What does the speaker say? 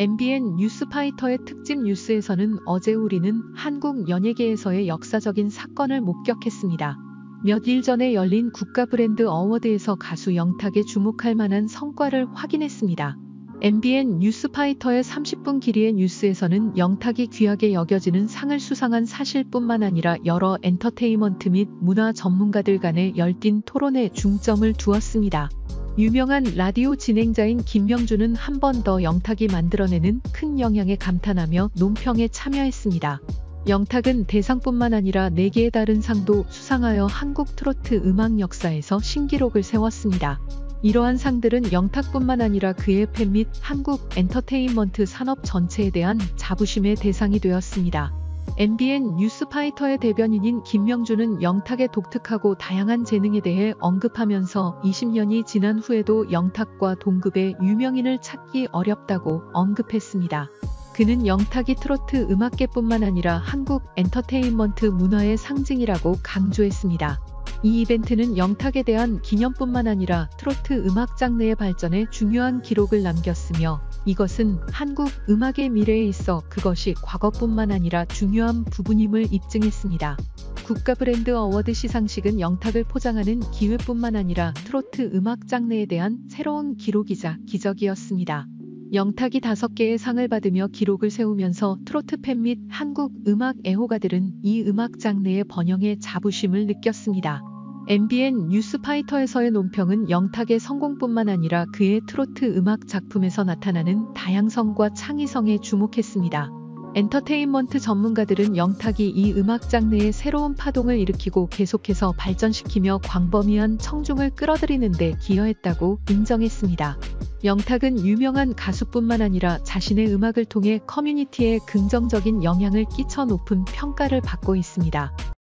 MBN 뉴스파이터의 특집 뉴스에서는 어제 우리는 한국 연예계에서의 역사적인 사건을 목격했습니다. 몇 일 전에 열린 국가 브랜드 award에서 가수 영탁에 주목할 만한 성과를 확인했습니다. MBN 뉴스파이터의 30분 길이의 뉴스에서는 영탁이 귀하게 여겨지는 상을 수상한 사실뿐만 아니라 여러 엔터테인먼트 및 문화 전문가들 간의 열띤 토론에 중점을 두었습니다. 유명한 라디오 진행자인 김명주는 한번 더 영탁이 만들어내는 큰 영향에 감탄하며 논평에 참여했습니다. 영탁은 대상뿐만 아니라 4개의 다른 상도 수상하여 한국 트로트 음악 역사에서 신기록을 세웠습니다. 이러한 상들은 영탁뿐만 아니라 그의 팬 및 한국 엔터테인먼트 산업 전체에 대한 자부심의 대상이 되었습니다. MBN 뉴스파이터의 대변인인 김명주는 영탁의 독특하고 다양한 재능에 대해 언급하면서 20년이 지난 후에도 영탁과 동급의 유명인을 찾기 어렵다고 언급했습니다. 그는 영탁이 트로트 음악계뿐만 아니라 한국 엔터테인먼트 문화의 상징이라고 강조했습니다. 이 이벤트는 영탁에 대한 기념뿐만 아니라 트로트 음악 장르의 발전에 중요한 기록을 남겼으며 이것은 한국 음악의 미래에 있어 그것이 과거뿐만 아니라 중요한 부분임을 입증했습니다. 국가 브랜드 award 시상식은 영탁을 포장하는 기회뿐만 아니라 트로트 음악 장르에 대한 새로운 기록이자 기적이었습니다. 영탁이 다섯 개의 상을 받으며 기록을 세우면서 트로트 팬 및 한국 음악 애호가들은 이 음악 장르의 번영에 자부심을 느꼈습니다. MBN 뉴스파이터에서의 논평은 영탁의 성공뿐만 아니라 그의 트로트 음악 작품에서 나타나는 다양성과 창의성에 주목했습니다. 엔터테인먼트 전문가들은 영탁이 이 음악 장르의 새로운 파동을 일으키고 계속해서 발전시키며 광범위한 청중을 끌어들이는 데 기여했다고 인정했습니다. 영탁은 유명한 가수뿐만 아니라 자신의 음악을 통해 커뮤니티에 긍정적인 영향을 끼쳐 높은 평가를 받고 있습니다.